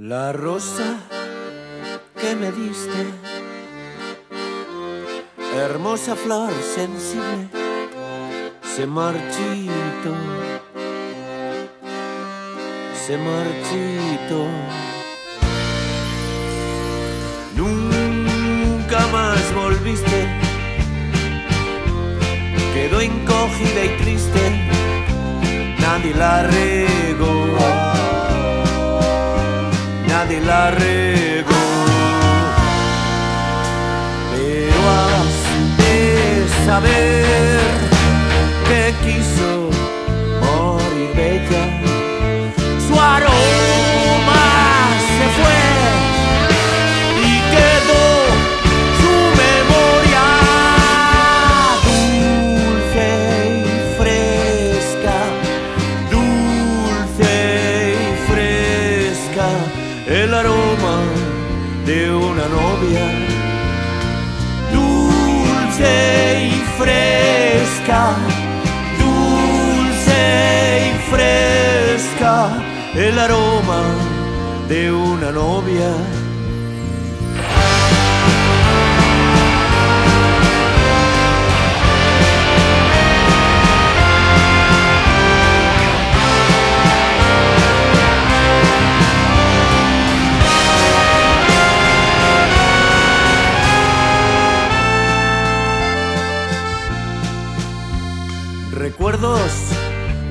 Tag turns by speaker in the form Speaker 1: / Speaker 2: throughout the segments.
Speaker 1: La rosa que me diste, hermosa flor sensible, se marchito, se marchito. Nunca más volviste, quedó encogida y triste, nadie la regó la regó. Pero has de saber el aroma de una novia dulce y fresca, dulce y fresca, el aroma de una novia.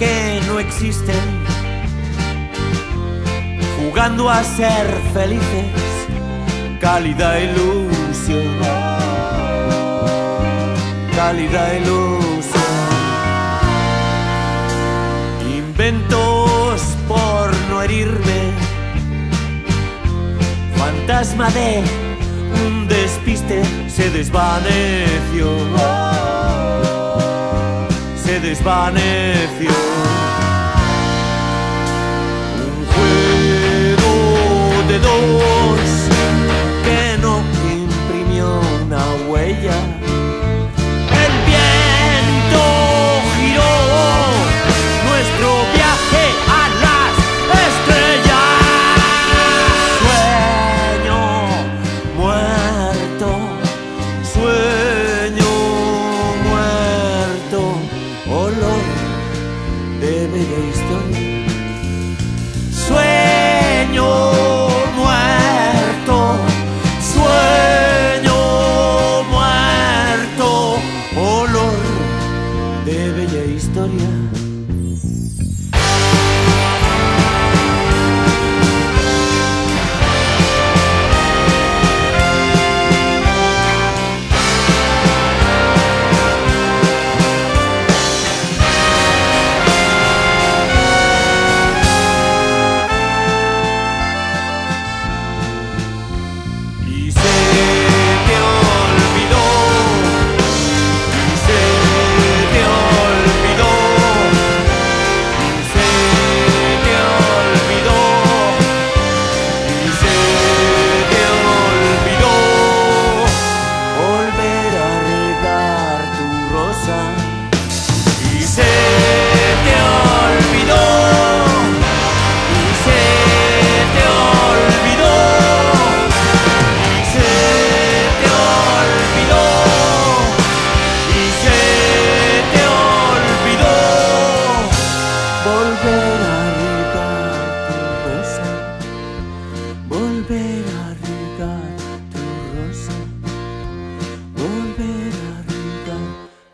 Speaker 1: Que no existen, jugando a ser felices, cálida ilusión, cálida ilusión, inventos por no herirme, fantasma de un despiste se desvaneció desvaneció. De bella